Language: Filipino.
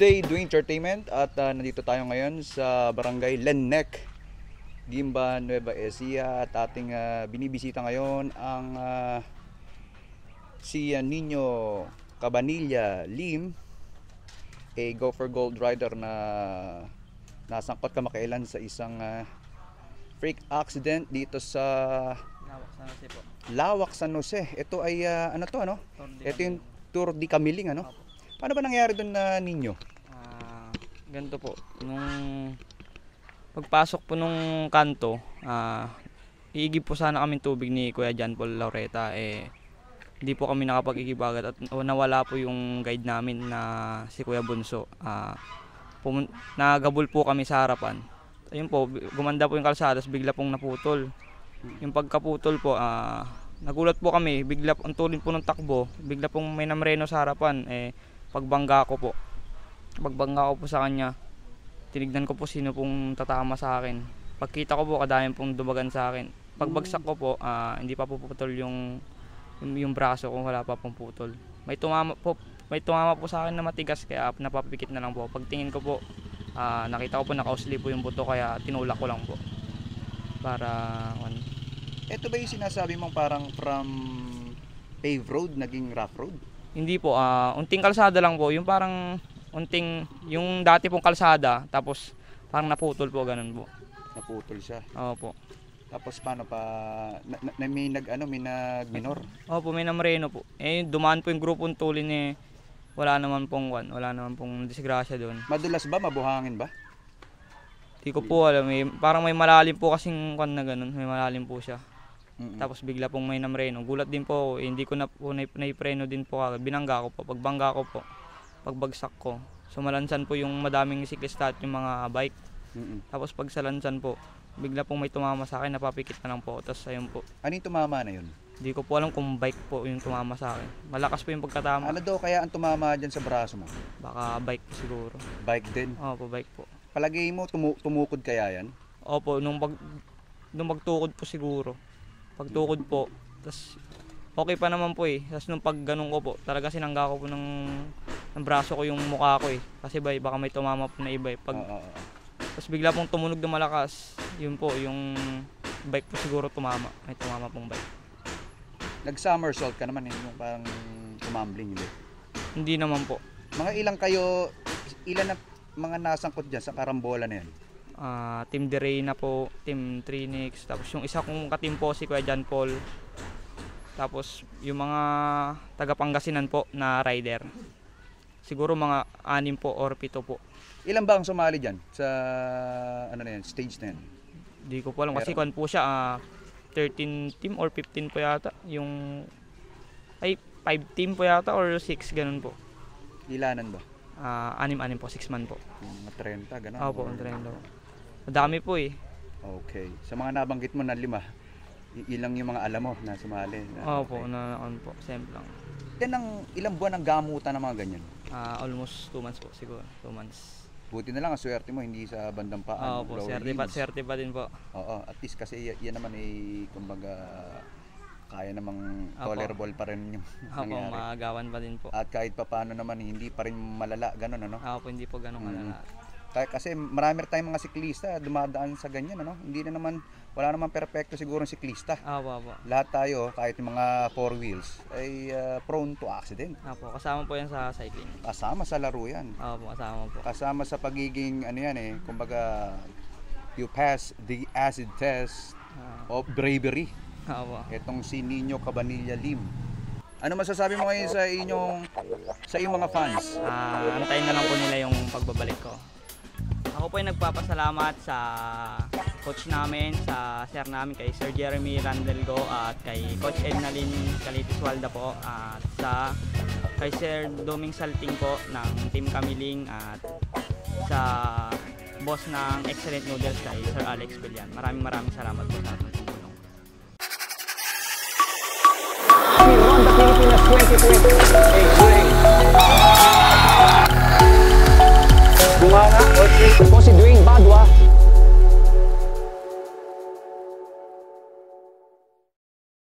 day, Doing Entertainment at ah, nandito tayo ngayon sa Barangay Lenek, Gimba, Nueva Ecija at ating ah, binibisita ngayon ang ah, si ah, Nino Cabanilla Lim, a Go for Gold rider na nasangkot kamakailan sa isang ah, freak accident dito sa Lawak sa nasi po. Lawak, San Jose. Ito ay ah, ano to ano? Ito yung Tour de Camiling ano? Paano ba nangyari doon na ninyo? Ah, ganito po. Nung pagpasok po nung kanto, ah, iigib po sana kami tubig ni Kuya John Paul Laureta. Eh, hindi po kami nakapag-igib at nawala po yung guide namin na si Kuya Bunso. Pumun- nagabol po kami sa harapan. Ayun po, gumanda po yung kalsada, tapos bigla pong naputol. Yung pagkaputol po, ah, nagulat po kami, bigla ang tulin po ng takbo, bigla pong may namreno sa harapan, eh, pagbangga ko po. Pagbangga ko po sa kanya, tinignan ko po sino pong tatama sa akin. Pagkita ko po, kadami pong dumagan sa akin. Pagbagsak ko po, ah, hindi pa po putol yung, yung, braso ko, wala pa pong putol. May tumama po, may tumama po sa akin na matigas, kaya napapikit na lang po. Pagtingin ko po, ah, nakita ko po nakausli po yung buto, kaya tinulak ko lang po. Para, ano, Ito ba yung sinasabi mong parang from paved road naging rough road? Hindi po, ah unting kalsada lang po. Yung parang unting, yung dati pong kalsada, tapos parang naputol po, ganun po. Naputol siya. Oo po. Tapos paano pa na, na, may nag ano may nag minor. Oo po, may namreno po. Eh, dumaan po yung grupong tulin eh, wala naman pong wan, wala naman pong disgrasya doon. Madulas ba mabuhangin ba? Hindi ko po alam, eh, parang may malalim po kasing kwan na ganun, may malalim po siya. Mm-mm. Tapos bigla pong may namreno. Gulat din po ako, eh, hindi ko na po na, naipreno din po agad. Binangga ko po, pagbangga ko po, pagbagsak ko. Sumalansan po yung madaming siklista at yung mga bike. Mm-mm. Tapos pag sa lansan po, bigla pong may tumama sa akin, napapikit na lang po. Tapos ayun po, Ano yung tumama na yun? hindi ko po alam kung bike po yung tumama sa akin. Malakas po yung pagkatama. Ano daw kaya ang tumama diyan sa braso mo? Baka bike siguro. Bike din. Opo, bike po. Palagay mo tumu- tumukod kaya yan? Opo, nung, pag, nung magtukod po siguro. Pagtukod po, tas okay pa naman po eh. Tapos nung pag ganun ko po, talaga sinangga ko po ng, ng braso ko yung mukha ko eh. Kasi ba, baka may tumama po na iba eh. Pag, Oo. Tapos bigla pong tumunog na malakas. Yun po, yung bike po siguro tumama. May tumama pong bike. Nag-somersault ka naman eh, yung parang tumambling hindi. Hindi naman po. Mga ilang kayo, ilan na mga nasangkot diyan sa karambola na yan? Ah, team Dereyna po, Team Trinix, tapos yung isa kong katim po si Kuya John Paul. Tapos yung mga taga Pangasinan po na rider. Siguro mga anim po or pito po. Ilan ba ang sumali diyan sa ano na yan, stage na yan? Hindi ko po alam kasi kwan po siya ah, 13 team or 15 po yata. Yung ay 5 team po yata or 6 ganun po. Ilanan ba? Ah, anim-anim po, 6 man po. Mga 30, gano'n? Opo, ang trend daw. Madami po eh. Okay. Sa mga nabanggit mo na lima, ilang yung mga alam mo na sumali? Na, Opo, na on po, same lang. Yan ang ilang buwan ang gamutan ng mga ganyan. Ah, almost 2 months po siguro, 2 months. Buti na lang ang swerte mo hindi sa bandang paan. Oo po, swerte pa, swerte pa din po. Oo, at least kasi yan naman ay kumbaga kaya namang Apo. tolerable pa rin yung Ako, nangyari. maagawan pa din po. At kahit papaano naman hindi pa rin malala ganun ano. Ako po, hindi po ganun Mm. kalala. Kasi marami tayong mga siklista dumadaan sa ganyan ano. Hindi na naman wala naman perpekto siguro ang siklista. Ako po. Lahat tayo kahit yung mga four wheels ay uh, prone to accident. Ako, kasama po yan sa cycling. Kasama sa laro yan. Ako po, kasama po. Kasama sa pagiging ano yan eh, kumbaga you pass the acid test Ah, of bravery. opo. Itong si Nino Cabanilla Lim. Ano masasabi mo ngayon sa inyong sa iyong mga fans? Ah, antayin na lang po nila yung pagbabalik ko. Ako po ay nagpapasalamat sa coach namin, sa sir namin, kay Sir Jeremy Randelgo at kay Coach Ednalyn Calitis Walda po at sa kay Sir Doming Salting po ng Team Kamiling at sa boss ng Excellent Noodles kay Sir Alex Villan. Maraming maraming salamat po sa ating tulong. We run the Pilipinas 2020